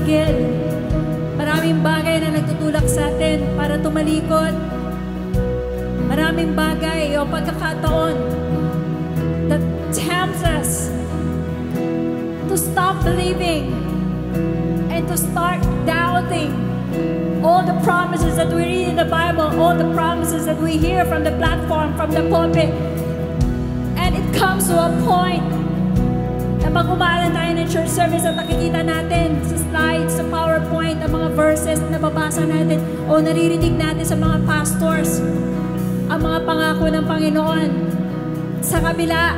tumigil. Maraming bagay na nagtutulak sa atin para tumalikod. Maraming bagay o pagkakataon that tempts us to stop believing and to start doubting all the promises that we read in the Bible, all the promises that we hear from the platform, from the pulpit. And it comes to a point na pag tayo ng church service at nakikita natin sa slides, sa PowerPoint, ang mga verses na nababasa natin o naririnig natin sa mga pastors, ang mga pangako ng Panginoon. Sa kabila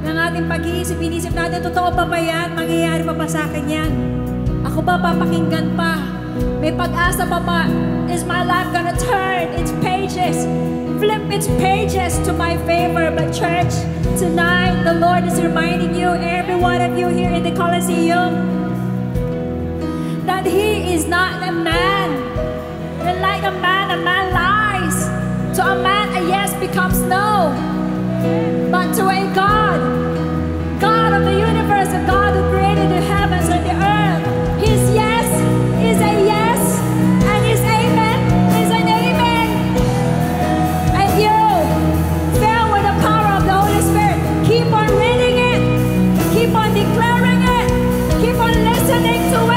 ng ating pag-iisip, inisip natin, totoo pa ba yan? Mangyayari pa ba sa akin yan? Ako ba papakinggan pa? May pag-asa pa ba? Is my life gonna turn its pages? Flip its pages to my favor. But church, tonight the Lord is reminding you, every one of you here in the Coliseum, that He is not a man. And like a man, a man lies. To a man, a yes becomes no. But to a God listening to